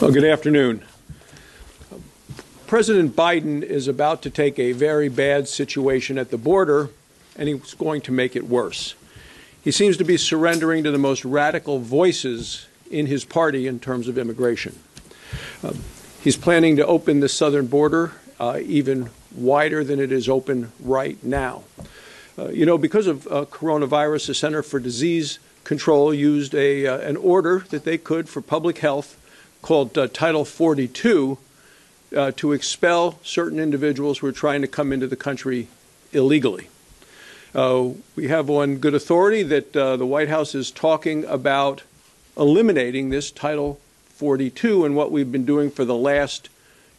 Well, good afternoon. President Biden is about to take a very bad situation at the border, and he's going to make it worse. He seems to be surrendering to the most radical voices in his party in terms of immigration. Uh, he's planning to open the southern border uh, even wider than it is open right now. Uh, you know, because of uh, coronavirus, the Center for Disease Control used a, uh, an order that they could for public health called uh, Title 42 uh, to expel certain individuals who are trying to come into the country illegally. Uh, we have on good authority that uh, the White House is talking about eliminating this Title 42 and what we've been doing for the last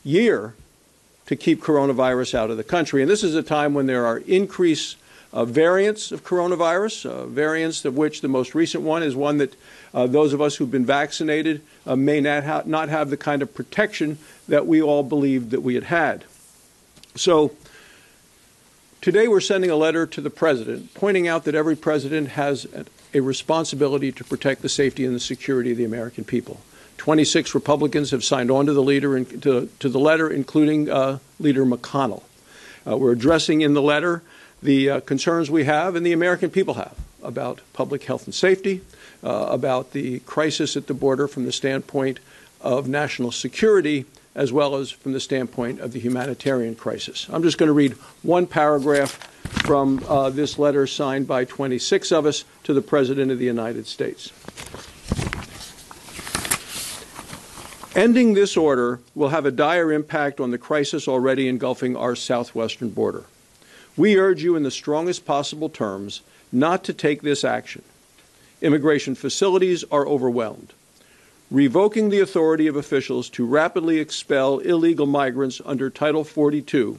year to keep coronavirus out of the country. And this is a time when there are increased uh, variants of coronavirus, uh, variants of which the most recent one is one that uh, those of us who've been vaccinated uh, may not, ha- not have the kind of protection that we all believed that we had had. So today we're sending a letter to the president pointing out that every president has a responsibility to protect the safety and the security of the American people. 26 Republicans have signed on to the leader in, to, to, the letter, including uh, Leader McConnell. Uh, we're addressing in the letter the uh, concerns we have and the American people have about public health and safety, uh, about the crisis at the border from the standpoint of national security, as well as from the standpoint of the humanitarian crisis. I'm just going to read one paragraph from uh, this letter signed by 26 of us to the President of the United States. Ending this order will have a dire impact on the crisis already engulfing our southwestern border. We urge you in the strongest possible terms not to take this action. Immigration facilities are overwhelmed. Revoking the authority of officials to rapidly expel illegal migrants under Title 42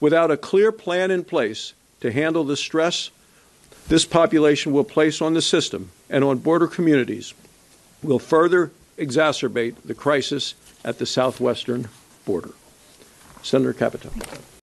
without a clear plan in place to handle the stress this population will place on the system and on border communities will further exacerbate the crisis at the southwestern border. Senator Capito.